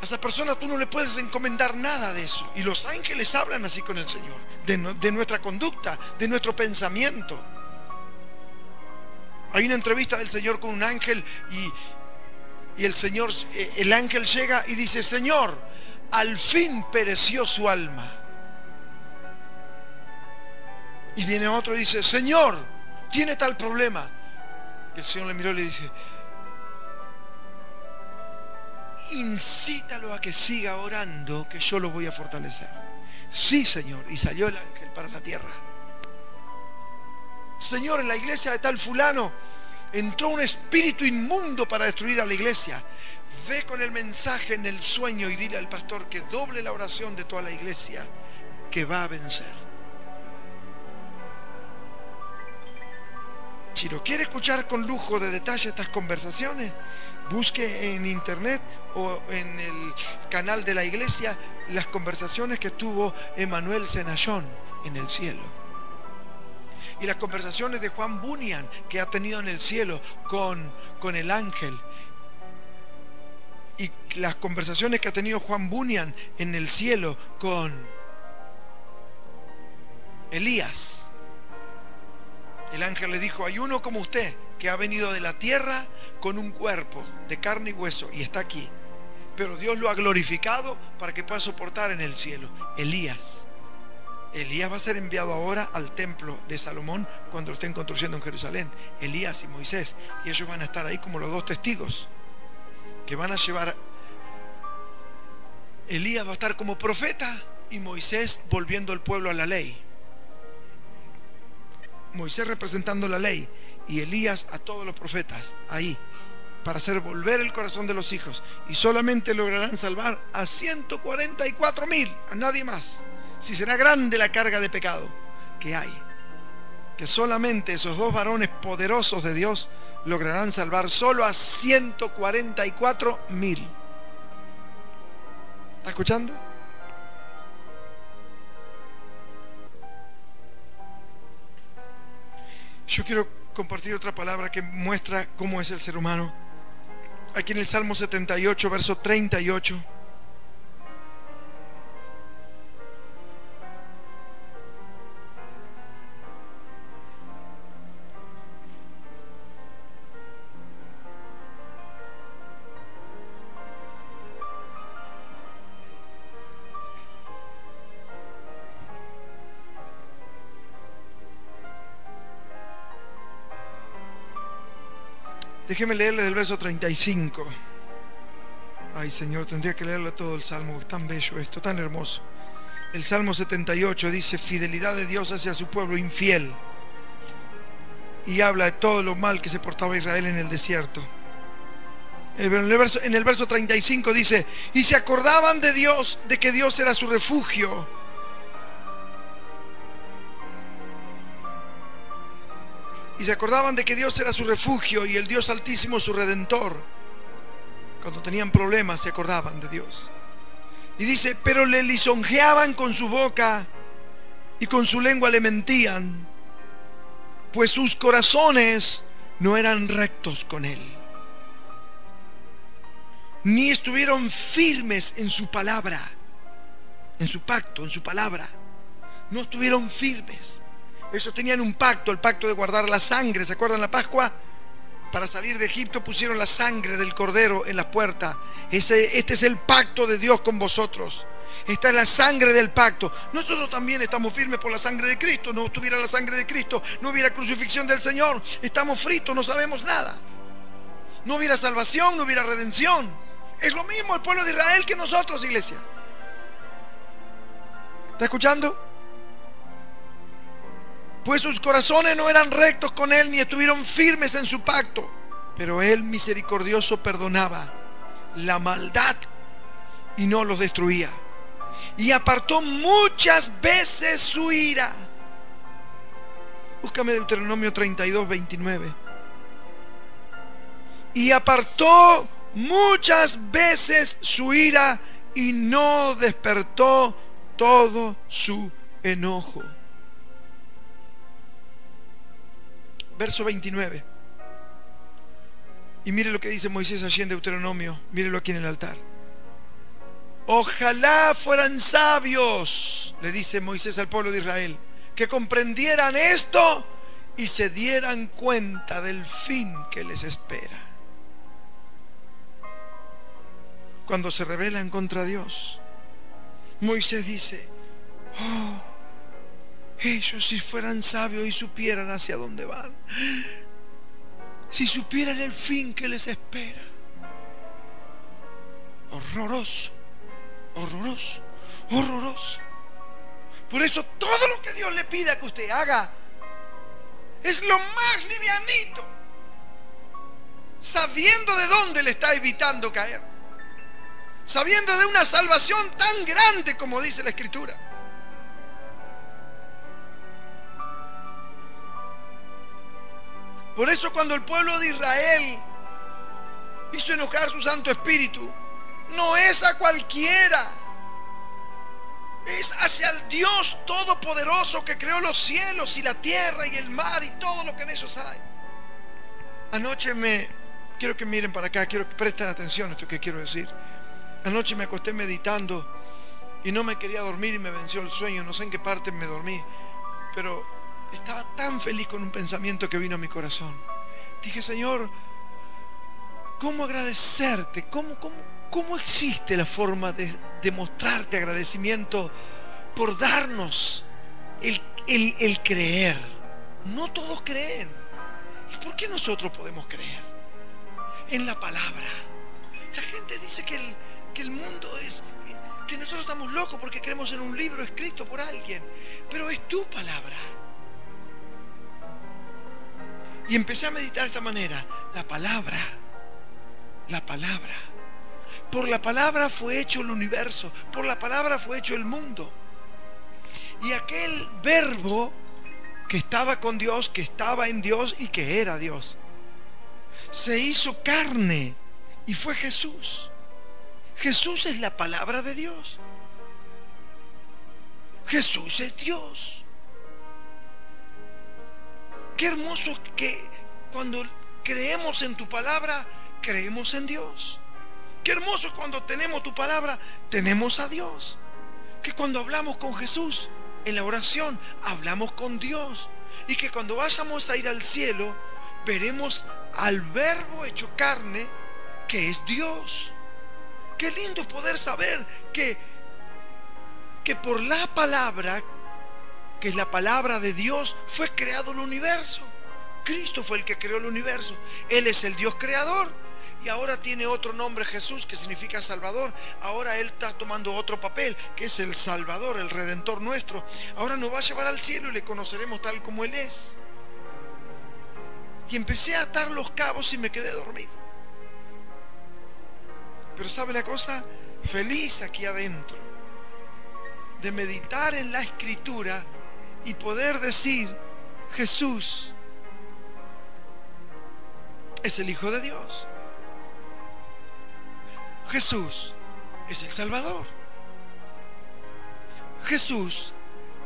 A esa persona tú no le puedes encomendar nada de eso. Y los ángeles hablan así con el Señor, de, nuestra conducta, de nuestro pensamiento. Hay una entrevista del Señor con un ángel y, el Señor, eh, el ángel llega y dice, Señor, al fin pereció su alma. Y viene otro y dice, Señor, tiene tal problema. Y el Señor le miró y le dice, incítalo a que siga orando, que yo lo voy a fortalecer. Sí, Señor. Y salió el ángel para la tierra. Señor, en la iglesia de tal fulano entró un espíritu inmundo para destruir a la iglesia. Ve con el mensaje en el sueño y dile al pastor que doble la oración de toda la iglesia, que va a vencer. Si lo quiere escuchar con lujo de detalle estas conversaciones, busque en internet o en el canal de la iglesia las conversaciones que tuvo Emanuel Senachón en el cielo. Y las conversaciones de Juan Bunyan que ha tenido en el cielo con, con el ángel. Y las conversaciones que ha tenido Juan Bunyan en el cielo con Elías el ángel le dijo, hay uno como usted que ha venido de la tierra con un cuerpo de carne y hueso y está aquí. Pero Dios lo ha glorificado para que pueda soportar en el cielo. Elías. Elías va a ser enviado ahora al templo de Salomón cuando estén construyendo en Jerusalén. Elías y Moisés. Y ellos van a estar ahí como los dos testigos que van a llevar... Elías va a estar como profeta y Moisés volviendo al pueblo a la ley. Moisés representando la ley y Elías a todos los profetas ahí para hacer volver el corazón de los hijos y solamente lograrán salvar a 144 mil, a nadie más. Si será grande la carga de pecado que hay, que solamente esos dos varones poderosos de Dios lograrán salvar solo a 144 mil. ¿Está escuchando? Yo quiero compartir otra palabra que muestra cómo es el ser humano. Aquí en el Salmo 78, verso 38. Déjeme leerle del verso 35. Ay Señor, tendría que leerle todo el Salmo, es tan bello esto, tan hermoso. El Salmo 78 dice, fidelidad de Dios hacia su pueblo infiel. Y habla de todo lo mal que se portaba Israel en el desierto. En el, verso, en el verso 35 dice, y se acordaban de Dios, de que Dios era su refugio y se acordaban de que Dios era su refugio y el Dios altísimo su redentor. Cuando tenían problemas se acordaban de Dios. Y dice, pero le lisonjeaban con su boca y con su lengua le mentían, pues sus corazones no eran rectos con él, ni estuvieron firmes en su palabra, en su pacto, en su palabra. No estuvieron firmes. Ellos tenían un pacto, el pacto de guardar la sangre. ¿Se acuerdan la Pascua? Para salir de Egipto pusieron la sangre del cordero en la puerta. Ese, este es el pacto de Dios con vosotros. Esta es la sangre del pacto. Nosotros también estamos firmes por la sangre de Cristo. No tuviera la sangre de Cristo, no hubiera crucifixión del Señor. Estamos fritos, no sabemos nada. No hubiera salvación, no hubiera redención. Es lo mismo el pueblo de Israel que nosotros, iglesia. ¿Está escuchando? Pues sus corazones no eran rectos con él ni estuvieron firmes en su pacto. Pero él misericordioso perdonaba la maldad y no los destruía. Y apartó muchas veces su ira. Búscame Deuteronomio 32, 29. Y apartó muchas veces su ira y no despertó todo su enojo. Verso 29. Y mire lo que dice Moisés allí en Deuteronomio, mírelo aquí en el altar. Ojalá fueran sabios, le dice Moisés al pueblo de Israel, que comprendieran esto y se dieran cuenta del fin que les espera. Cuando se rebelan contra Dios, Moisés dice, oh, ellos si fueran sabios y supieran hacia dónde van, si supieran el fin que les espera. Horroroso, horroroso, horroroso. Por eso todo lo que Dios le pida que usted haga es lo más livianito, sabiendo de dónde le está evitando caer, sabiendo de una salvación tan grande como dice la Escritura. Por eso cuando el pueblo de Israel hizo enojar su Santo Espíritu, no es a cualquiera, es hacia el Dios Todopoderoso que creó los cielos y la tierra y el mar y todo lo que en ellos hay. Anoche me, quiero que miren para acá, quiero que presten atención a esto que quiero decir. Anoche me acosté meditando y no me quería dormir y me venció el sueño, no sé en qué parte me dormí, pero estaba tan feliz con un pensamiento que vino a mi corazón. Dije, Señor, ¿cómo agradecerte? ¿Cómo, cómo, existe la forma de, demostrarte agradecimiento por darnos el, el, creer? No todos creen. ¿Y por qué nosotros podemos creer? En la palabra. La gente dice que el, que el mundo es, que nosotros estamos locos porque creemos en un libro escrito por alguien, pero es tu palabra. Y empecé a meditar de esta manera. La palabra, la palabra. Por la palabra fue hecho el universo, por la palabra fue hecho el mundo. Y aquel verbo que estaba con Dios, que estaba en Dios y que era Dios, se hizo carne y fue Jesús. Jesús es la palabra de Dios. Jesús es Dios. Qué hermoso que cuando creemos en tu palabra, creemos en Dios. Qué hermoso cuando tenemos tu palabra, tenemos a Dios. Que cuando hablamos con Jesús en la oración, hablamos con Dios. Y que cuando vayamos a ir al cielo, veremos al verbo hecho carne, que es Dios. Qué lindo poder saber que, que por la palabra que es la palabra de Dios, fue creado el universo. Cristo fue el que creó el universo. Él es el Dios creador. Y ahora tiene otro nombre Jesús que significa Salvador. Ahora Él está tomando otro papel que es el Salvador, el Redentor nuestro. Ahora nos va a llevar al cielo y le conoceremos tal como Él es. Y empecé a atar los cabos y me quedé dormido. Pero ¿sabe la cosa? Feliz aquí adentro de meditar en la escritura y poder decir, Jesús es el Hijo de Dios. Jesús es el Salvador. Jesús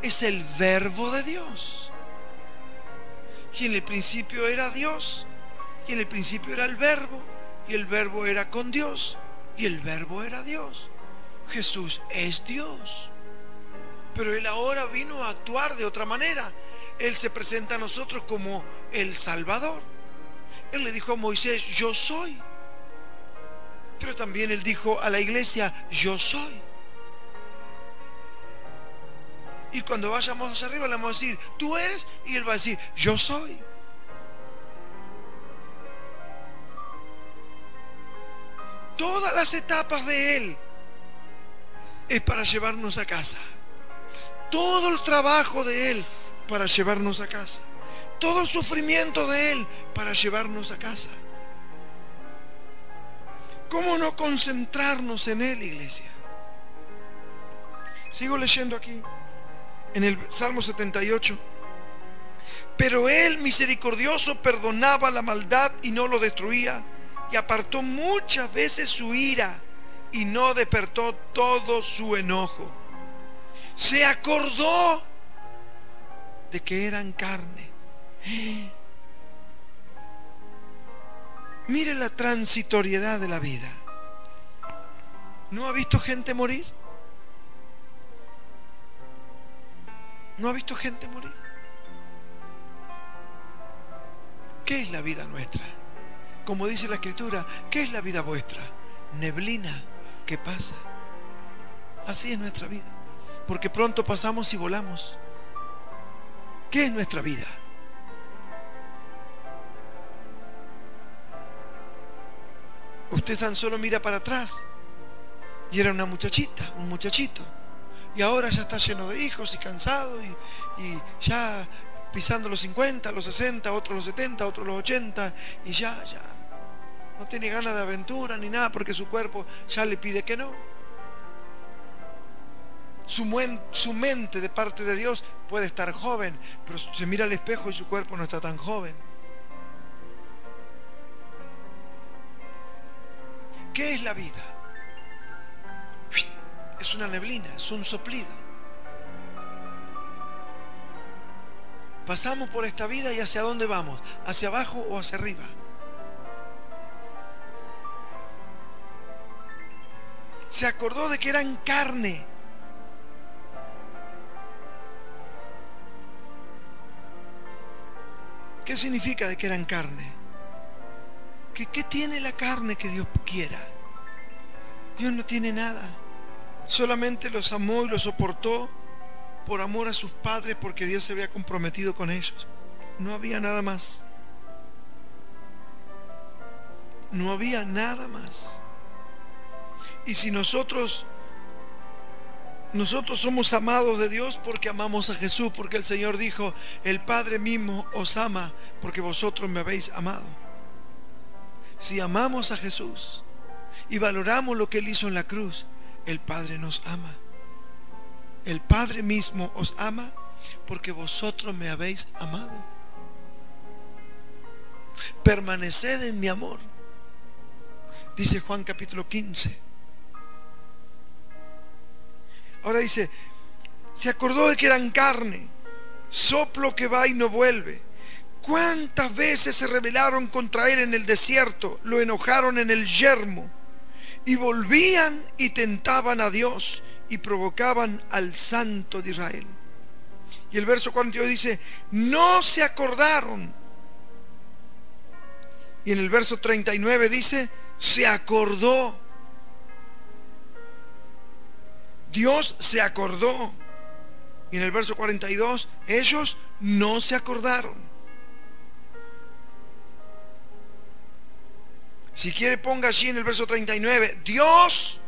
es el verbo de Dios. Y en el principio era Dios. Y en el principio era el verbo. Y el verbo era con Dios. Y el verbo era Dios. Jesús es Dios. Pero Él ahora vino a actuar de otra manera. Él se presenta a nosotros como el Salvador. Él le dijo a Moisés, yo soy. Pero también Él dijo a la iglesia, yo soy. Y cuando vayamos hacia arriba le vamos a decir, tú eres, y Él va a decir, yo soy. Todas las etapas de Él es para llevarnos a casa todo el trabajo de Él para llevarnos a casa. Todo el sufrimiento de Él para llevarnos a casa. ¿Cómo no concentrarnos en Él, iglesia? Sigo leyendo aquí, en el Salmo 78. Pero Él, misericordioso, perdonaba la maldad y no lo destruía. Y apartó muchas veces su ira y no despertó todo su enojo se acordó de que eran carne. Mire la transitoriedad de la vida. ¿No ha visto gente morir? ¿No ha visto gente morir? ¿Qué es la vida nuestra? Como dice la escritura, ¿qué es la vida vuestra? Neblina que pasa. Así es nuestra vida. Porque pronto pasamos y volamos. ¿Qué es nuestra vida? Usted tan solo mira para atrás y era una muchachita, un muchachito. Y ahora ya está lleno de hijos y cansado y, y ya pisando los 50, los 60, otros los 70, otros los 80 y ya, ya. No tiene ganas de aventura ni nada porque su cuerpo ya le pide que no. Su, su, mente de parte de Dios puede estar joven, pero se mira al espejo y su cuerpo no está tan joven. ¿Qué es la vida? Es una neblina, es un soplido. Pasamos por esta vida y hacia dónde vamos, hacia abajo o hacia arriba. Se acordó de que eran carne. ¿Qué significa de que eran carne? ¿Qué, ¿Qué tiene la carne que Dios quiera? Dios no tiene nada. Solamente los amó y los soportó por amor a sus padres porque Dios se había comprometido con ellos. No había nada más. No había nada más. Y si nosotros nosotros somos amados de Dios porque amamos a Jesús, porque el Señor dijo, el Padre mismo os ama porque vosotros me habéis amado. Si amamos a Jesús y valoramos lo que Él hizo en la cruz, el Padre nos ama. El Padre mismo os ama porque vosotros me habéis amado. Permaneced en mi amor. Dice Juan capítulo 15. Ahora dice, se acordó de que eran carne, soplo que va y no vuelve. ¿Cuántas veces se rebelaron contra él en el desierto? Lo enojaron en el yermo y volvían y tentaban a Dios y provocaban al Santo de Israel. Y el verso 42 dice, no se acordaron. Y en el verso 39 dice, se acordó. Dios se acordó. Y en el verso 42, ellos no se acordaron. Si quiere ponga allí en el verso 39, Dios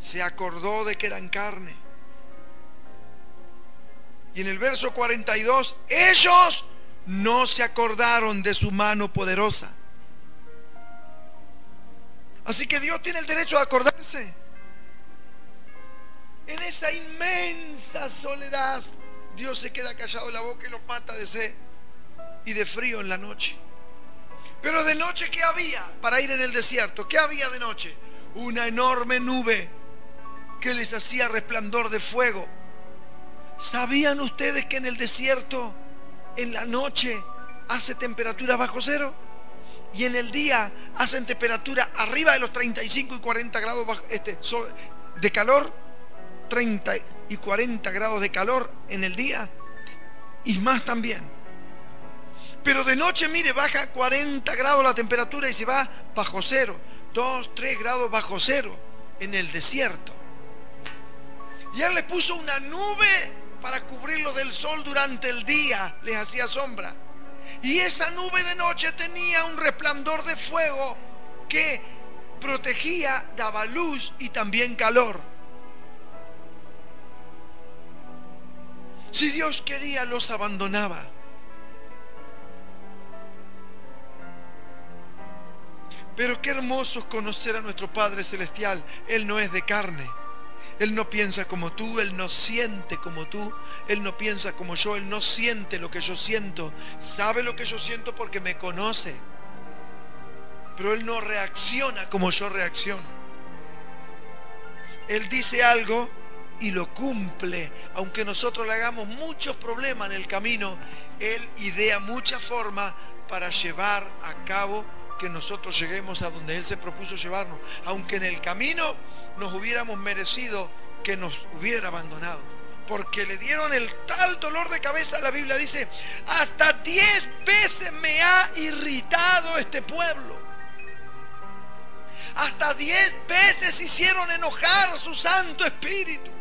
se acordó de que eran carne. Y en el verso 42, ellos no se acordaron de su mano poderosa. Así que Dios tiene el derecho a acordarse. En esa inmensa soledad, Dios se queda callado la boca y los mata de sed y de frío en la noche. Pero de noche, ¿qué había para ir en el desierto? ¿Qué había de noche? Una enorme nube que les hacía resplandor de fuego. ¿Sabían ustedes que en el desierto, en la noche, hace temperatura bajo cero? Y en el día hacen temperatura arriba de los 35 y 40 grados este, de calor. 30 y 40 grados de calor en el día. Y más también. Pero de noche, mire, baja 40 grados la temperatura y se va bajo cero. 2, 3 grados bajo cero en el desierto. Y él le puso una nube para cubrirlo del sol durante el día, les hacía sombra. Y esa nube de noche tenía un resplandor de fuego que protegía, daba luz y también calor. Si Dios quería, los abandonaba. Pero qué hermoso es conocer a nuestro Padre Celestial. Él no es de carne. Él no piensa como tú, Él no siente como tú, Él no piensa como yo, Él no siente lo que yo siento. Sabe lo que yo siento porque me conoce. Pero Él no reacciona como yo reacciono. Él dice algo y lo cumple. Aunque nosotros le hagamos muchos problemas en el camino, Él idea muchas formas para llevar a cabo que nosotros lleguemos a donde Él se propuso llevarnos, aunque en el camino nos hubiéramos merecido que nos hubiera abandonado. Porque le dieron el tal dolor de cabeza, la Biblia dice, hasta diez veces me ha irritado este pueblo. Hasta diez veces hicieron enojar su Santo Espíritu.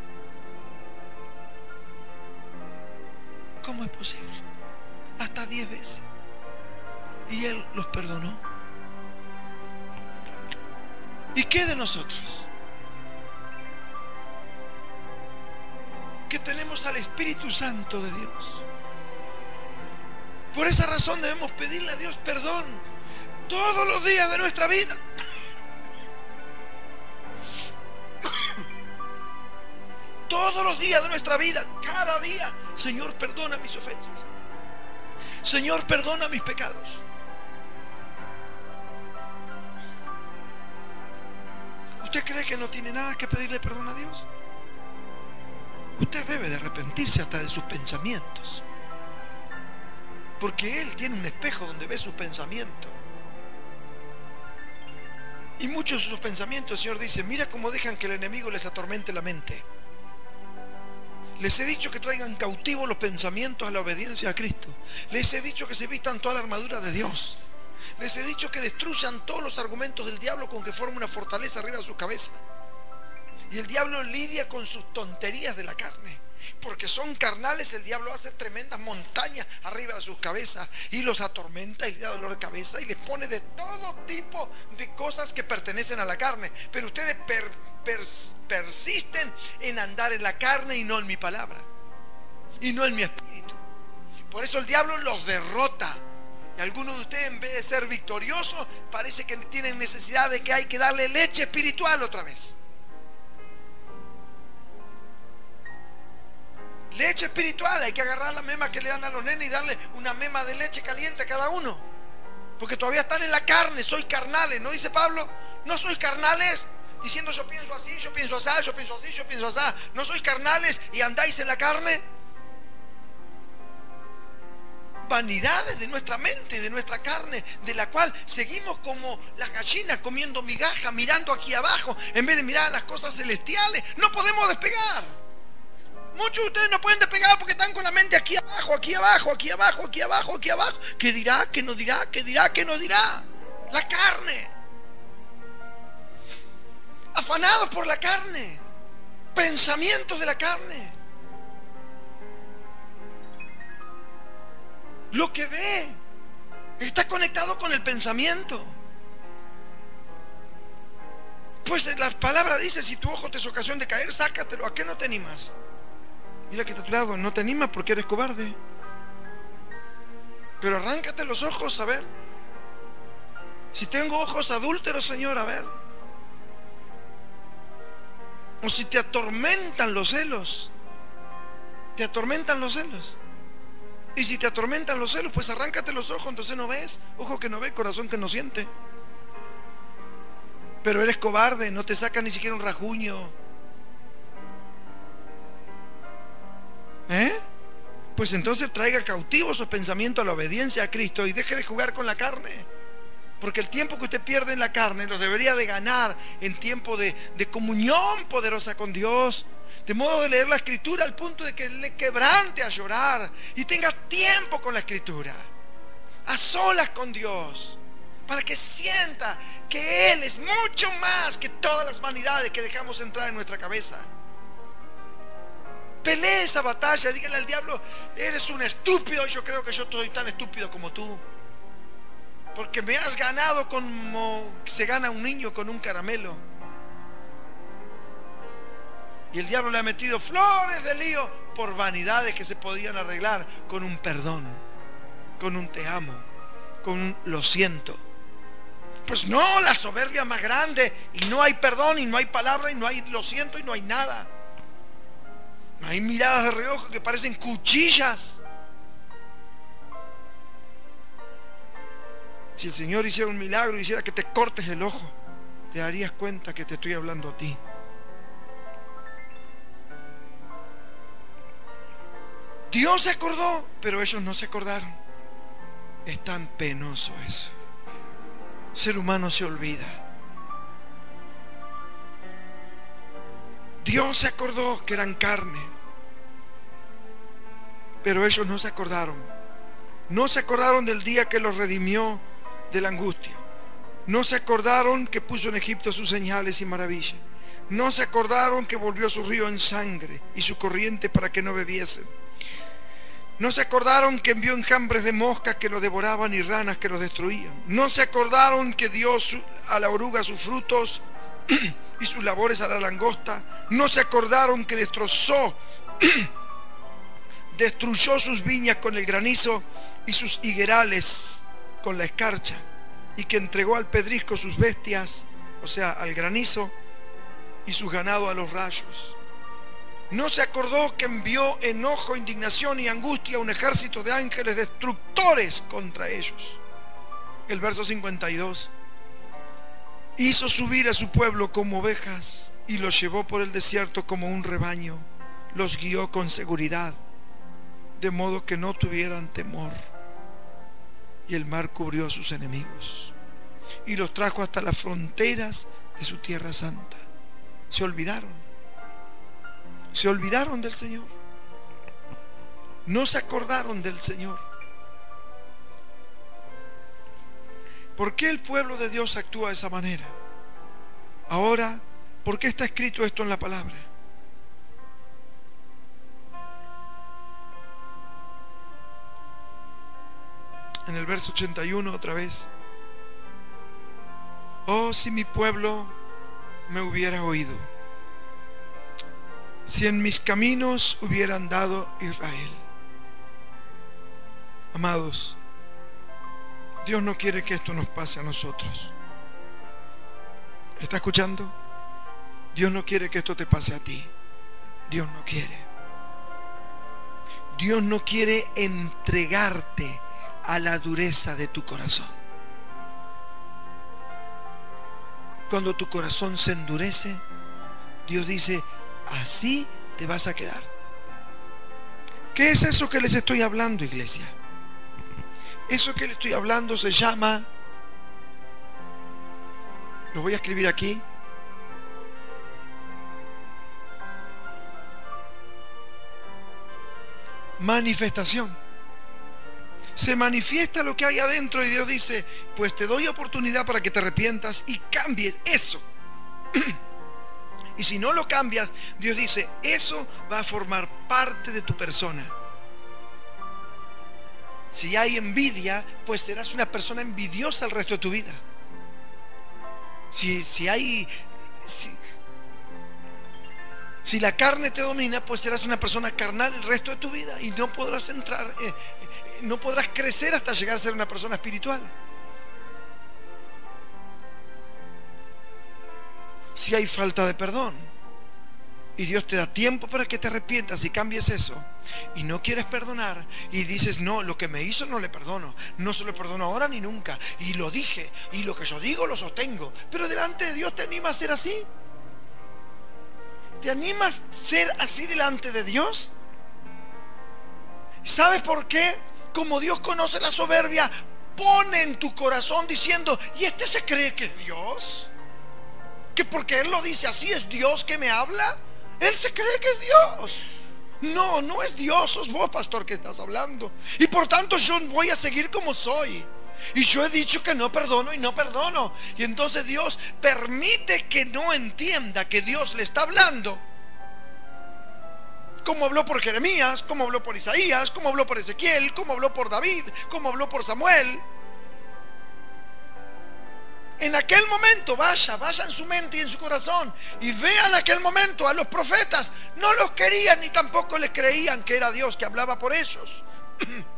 ¿Cómo es posible? Hasta diez veces. Y Él los perdonó. ¿Y qué de nosotros? Que tenemos al Espíritu Santo de Dios. Por esa razón debemos pedirle a Dios perdón todos los días de nuestra vida. Todos los días de nuestra vida, cada día, Señor, perdona mis ofensas. Señor, perdona mis pecados. ¿Usted cree que no tiene nada que pedirle perdón a Dios? Usted debe de arrepentirse hasta de sus pensamientos. Porque Él tiene un espejo donde ve sus pensamientos. Y muchos de sus pensamientos, Señor dice, mira cómo dejan que el enemigo les atormente la mente. Les he dicho que traigan cautivos los pensamientos a la obediencia a Cristo. Les he dicho que se vistan toda la armadura de Dios. Les he dicho que destruyan todos los argumentos del diablo con que forma una fortaleza arriba de su cabeza. Y el diablo lidia con sus tonterías de la carne. Porque son carnales, el diablo hace tremendas montañas arriba de sus cabezas y los atormenta y le da dolor de cabeza y les pone de todo tipo de cosas que pertenecen a la carne. Pero ustedes persisten en andar en la carne y no en mi palabra. Y no en mi espíritu. Por eso el diablo los derrota. Y algunos de ustedes en vez de ser victoriosos, parece que tienen necesidad de que hay que darle leche espiritual otra vez. Leche espiritual, hay que agarrar la mema que le dan a los nenes y darle una mema de leche caliente a cada uno. Porque todavía están en la carne, soy carnales, ¿no dice Pablo? No soy carnales, diciendo yo pienso así, yo pienso así, yo pienso así, yo pienso así. ¿No soy carnales y andáis en la carne? vanidades de nuestra mente, de nuestra carne, de la cual seguimos como las gallinas comiendo migaja, mirando aquí abajo, en vez de mirar las cosas celestiales. No podemos despegar. Muchos de ustedes no pueden despegar porque están con la mente aquí abajo, aquí abajo, aquí abajo, aquí abajo, aquí abajo. ¿Qué dirá? ¿Qué no dirá? ¿Qué dirá? ¿Qué no dirá? La carne. Afanados por la carne. Pensamientos de la carne. Lo que ve está conectado con el pensamiento. Pues la palabra dice, si tu ojo te es ocasión de caer, sácatelo. ¿A qué no te animas? Dile que está a tu lado, no te animas porque eres cobarde. Pero arráncate los ojos a ver. Si tengo ojos adúlteros, Señor, a ver. O si te atormentan los celos. Te atormentan los celos. Y si te atormentan los celos, pues arráncate los ojos, entonces no ves. Ojo que no ve, corazón que no siente. Pero eres cobarde, no te saca ni siquiera un rajuño. Pues entonces traiga cautivo su pensamiento a la obediencia a Cristo y deje de jugar con la carne. Porque el tiempo que usted pierde en la carne lo debería de ganar en tiempo de, de comunión poderosa con Dios de modo de leer la escritura al punto de que le quebrante a llorar y tenga tiempo con la escritura, a solas con Dios, para que sienta que Él es mucho más que todas las vanidades que dejamos entrar en nuestra cabeza. Pelee esa batalla, dígale al diablo, eres un estúpido, yo creo que yo soy tan estúpido como tú. Porque me has ganado como se gana un niño con un caramelo. Y el diablo le ha metido flores de lío por vanidades que se podían arreglar con un perdón, con un te amo, con un lo siento. Pues no, la soberbia más grande y no hay perdón y no hay palabra y no hay lo siento y no hay nada. Hay miradas de reojo que parecen cuchillas. Si el Señor hiciera un milagro y hiciera que te cortes el ojo, te darías cuenta que te estoy hablando a ti. Dios se acordó, pero ellos no se acordaron. Es tan penoso eso. ser humano se olvida. Dios se acordó que eran carne, pero ellos no se acordaron. No se acordaron del día que los redimió de la angustia. No se acordaron que puso en Egipto sus señales y maravillas. No se acordaron que volvió su río en sangre y su corriente para que no bebiesen. No se acordaron que envió enjambres de moscas que los devoraban y ranas que los destruían. No se acordaron que dio a la oruga sus frutos y sus labores a la langosta. No se acordaron que destrozó, destruyó sus viñas con el granizo y sus higuerales con la escarcha. Y que entregó al pedrisco sus bestias, o sea, al granizo, y su ganado a los rayos. No se acordó que envió enojo, indignación y angustia a un ejército de ángeles destructores contra ellos. El verso 52. Hizo subir a su pueblo como ovejas y los llevó por el desierto como un rebaño. Los guió con seguridad, de modo que no tuvieran temor. Y el mar cubrió a sus enemigos y los trajo hasta las fronteras de su tierra santa. Se olvidaron se olvidaron del Señor. No se acordaron del Señor. ¿Por qué el pueblo de Dios actúa de esa manera? Ahora, ¿por qué está escrito esto en la palabra? En el verso 81 otra vez. Oh, si mi pueblo me hubiera oído si en mis caminos hubiera andado Israel. Amados, Dios no quiere que esto nos pase a nosotros. ¿Está escuchando? Dios no quiere que esto te pase a ti. Dios no quiere. Dios no quiere entregarte a la dureza de tu corazón. Cuando tu corazón se endurece, Dios dice, así te vas a quedar. ¿Qué es eso que les estoy hablando, iglesia? Eso que les estoy hablando se llama, lo voy a escribir aquí, manifestación. Se manifiesta lo que hay adentro y Dios dice, pues te doy oportunidad para que te arrepientas y cambies eso. Y si no lo cambias, Dios dice, eso va a formar parte de tu persona. Si hay envidia, pues serás una persona envidiosa el resto de tu vida. Si, si hay... Si, la carne te domina, pues serás una persona carnal el resto de tu vida y no podrás entrar, eh, eh, no podrás crecer hasta llegar a ser una persona espiritual. si hay falta de perdón. Y Dios te da tiempo para que te arrepientas y cambies eso. Y no quieres perdonar. Y dices, no, lo que me hizo no le perdono. No se lo perdono ahora ni nunca. Y lo dije. Y lo que yo digo lo sostengo. Pero delante de Dios te animas a ser así. ¿Te animas a ser así delante de Dios? ¿Sabes por qué? Como Dios conoce la soberbia, pone en tu corazón diciendo, ¿y este se cree que es Dios? que porque Él lo dice así es Dios que me habla. Él se cree que es Dios. No, no es Dios, sos vos, pastor, que estás hablando. Y por tanto yo voy a seguir como soy. Y yo he dicho que no perdono y no perdono. Y entonces Dios permite que no entienda que Dios le está hablando. Como habló por Jeremías, como habló por Isaías, como habló por Ezequiel, como habló por David, como habló por Samuel. En aquel momento, vaya, vaya en su mente y en su corazón y vean aquel momento a los profetas. No los querían ni tampoco les creían que era Dios que hablaba por ellos.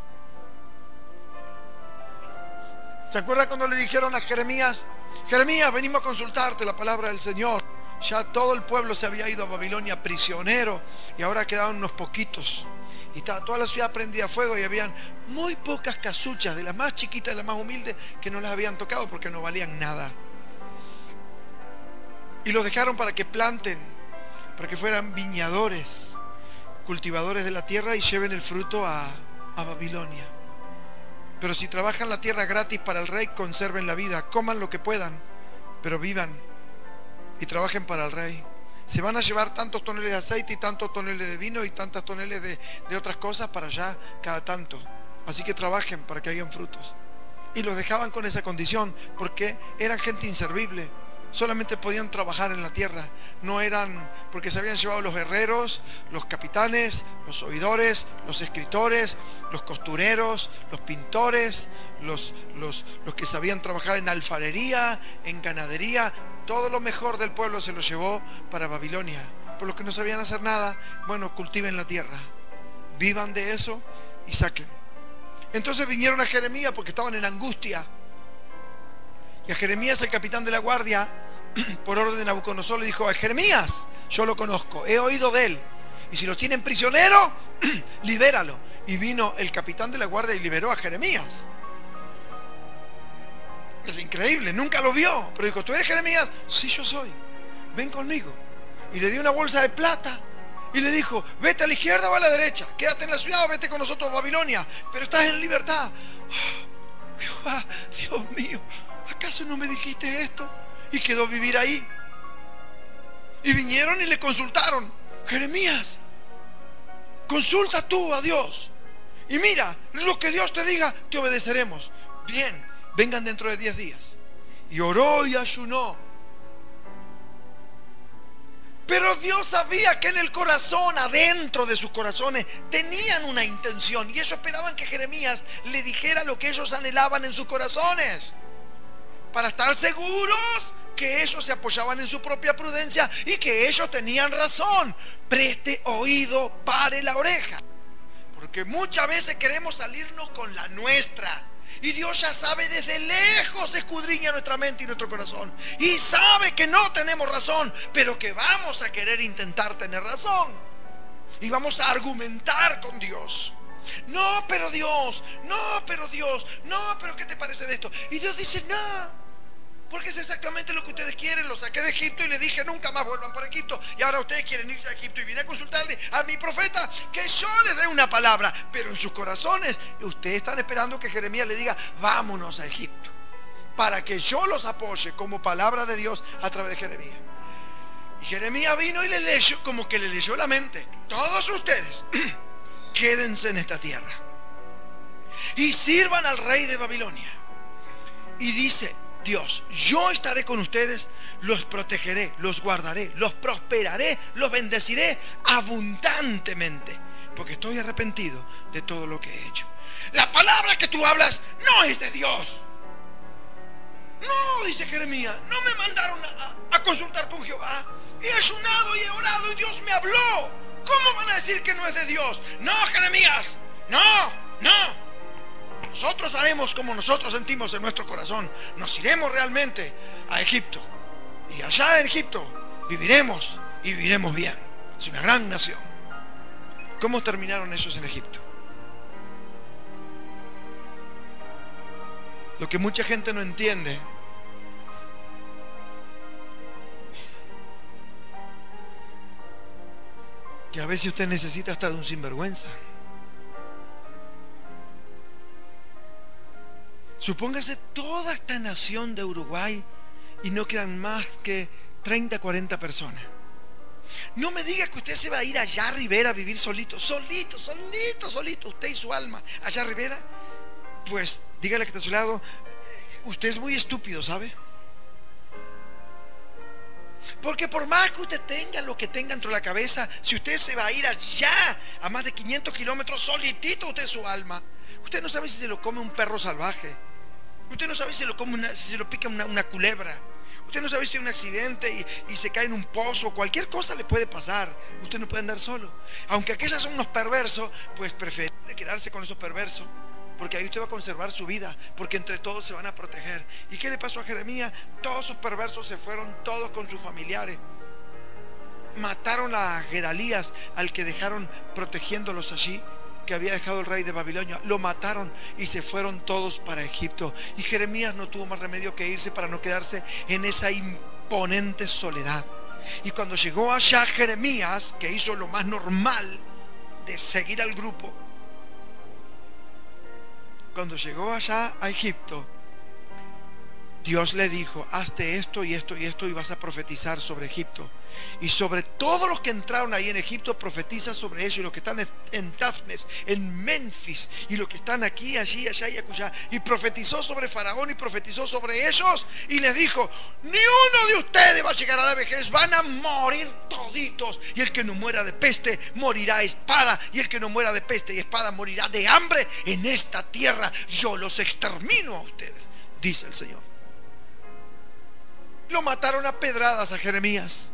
¿Se acuerda cuando le dijeron a Jeremías, Jeremías, venimos a consultarte la palabra del Señor? Ya todo el pueblo se había ido a Babilonia prisionero y ahora quedaban unos poquitos. Y estaba toda la ciudad prendida a fuego y habían muy pocas casuchas, de las más chiquitas, de las más humildes, que no las habían tocado porque no valían nada. Y los dejaron para que planten, para que fueran viñadores, cultivadores de la tierra y lleven el fruto a, a Babilonia. Pero si trabajan la tierra gratis para el rey, conserven la vida, coman lo que puedan, pero vivan y trabajen para el rey. Se van a llevar tantos toneles de aceite y tantos toneles de vino y tantas toneles de, de otras cosas para allá cada tanto. Así que trabajen para que hayan frutos. Y los dejaban con esa condición porque eran gente inservible solamente podían trabajar en la tierra. No eran, porque se habían llevado los guerreros, los capitanes, los oidores, los escritores, los costureros, los pintores, los, los, los que sabían trabajar en alfarería, en ganadería. Todo lo mejor del pueblo se lo llevó para Babilonia. Por los que no sabían hacer nada, bueno, cultiven la tierra. Vivan de eso y saquen. Entonces vinieron a Jeremías porque estaban en angustia y a Jeremías, el capitán de la guardia, por orden de Nabucodonosor, le dijo a Jeremías, yo lo conozco, he oído de él. Y si lo tienen prisionero, libéralo. Y vino el capitán de la guardia y liberó a Jeremías. Es increíble, nunca lo vio. Pero dijo, ¿tú eres Jeremías? Sí, yo soy. Ven conmigo. Y le dio una bolsa de plata. Y le dijo, vete a la izquierda o a la derecha. Quédate en la ciudad, vete con nosotros a Babilonia. Pero estás en libertad. Ah, Dios mío, ¿acaso no me dijiste esto? Y quedó vivir ahí. Y vinieron y le consultaron, Jeremías, consulta tú a Dios. Y mira, lo que Dios te diga, te obedeceremos. Bien, vengan dentro de diez días. Y oró y ayunó. Pero Dios sabía que en el corazón, adentro de sus corazones, tenían una intención. Y ellos esperaban que Jeremías le dijera lo que ellos anhelaban en sus corazones para estar seguros que ellos se apoyaban en su propia prudencia y que ellos tenían razón. Preste oído, pare la oreja. Porque muchas veces queremos salirnos con la nuestra. Y Dios ya sabe desde lejos escudriña nuestra mente y nuestro corazón. Y sabe que no tenemos razón, pero que vamos a querer intentar tener razón. Y vamos a argumentar con Dios. No, pero Dios, no, pero Dios, no, pero ¿qué te parece de esto? Y Dios dice, no. Porque es exactamente lo que ustedes quieren. Lo saqué de Egipto y le dije nunca más vuelvan por Egipto. Y ahora ustedes quieren irse a Egipto y vine a consultarle a mi profeta que yo les dé una palabra. Pero en sus corazones ustedes están esperando que Jeremías le diga vámonos a Egipto. Para que yo los apoye como palabra de Dios a través de Jeremías. Y Jeremías vino y le leyó como que le leyó la mente. Todos ustedes quédense en esta tierra. Y sirvan al rey de Babilonia. Y dice, Dios, yo estaré con ustedes, los protegeré, los guardaré, los prosperaré, los bendeciré abundantemente, porque estoy arrepentido de todo lo que he hecho. La palabra que tú hablas no es de Dios. No, dice Jeremías, no me mandaron a, consultar con Jehová. He ayunado y he orado y Dios me habló. ¿Cómo van a decir que no es de Dios? No, Jeremías, no, no. Nosotros haremos como nosotros sentimos en nuestro corazón. Nos iremos realmente a Egipto. Y allá en Egipto viviremos y viviremos bien. Es una gran nación. ¿Cómo terminaron ellos en Egipto? Lo que mucha gente no entiende que a veces usted necesita hasta de un sinvergüenza. Supóngase toda esta nación de Uruguay y no quedan más que 30, 40 personas. No me diga que usted se va a ir allá a Rivera a vivir solito, solito, solito, solito, usted y su alma, allá a Rivera. Pues dígale que está a su lado, usted es muy estúpido, ¿sabe? Porque por más que usted tenga lo que tenga dentro de la cabeza, si usted se va a ir allá a más de 500 kilómetros solitito, usted su alma, usted no sabe si se lo come un perro salvaje. Usted no sabe si, se lo pica una, culebra. Usted no sabe si tiene un accidente y, se cae en un pozo. Cualquier cosa le puede pasar. Usted no puede andar solo. Aunque aquellos son unos perversos, pues prefiere quedarse con esos perversos. Porque ahí usted va a conservar su vida. Porque entre todos se van a proteger. ¿Y qué le pasó a Jeremías? Todos esos perversos se fueron todos con sus familiares. Mataron a Gedalías, al que dejaron protegiéndolos allí que había dejado el rey de Babilonia. Lo mataron y se fueron todos para Egipto. Y Jeremías no tuvo más remedio que irse para no quedarse en esa imponente soledad. Y cuando llegó allá Jeremías, que hizo lo más normal de seguir al grupo, cuando llegó allá a Egipto, Dios le dijo, hazte esto y esto y esto y vas a profetizar sobre Egipto. Y sobre todos los que entraron ahí en Egipto, profetiza sobre ellos. Y los que están en Tafnes, en Memphis, y los que están aquí, allí, allá y acullá. Y profetizó sobre Faraón y profetizó sobre ellos. Y les dijo, ni uno de ustedes va a llegar a la vejez, van a morir toditos. Y el que no muera de peste, morirá espada. Y el que no muera de peste y espada, morirá de hambre. En esta tierra yo los extermino a ustedes, dice el Señor. Lo mataron a pedradas a Jeremías.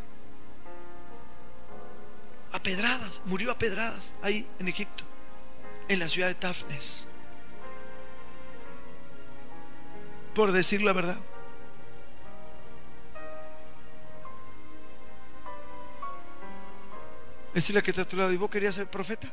A pedradas, murió a pedradas ahí en Egipto, en la ciudad de Tafnes. Por decir la verdad. Decirle que te lado, ¿y vos querías ser profeta?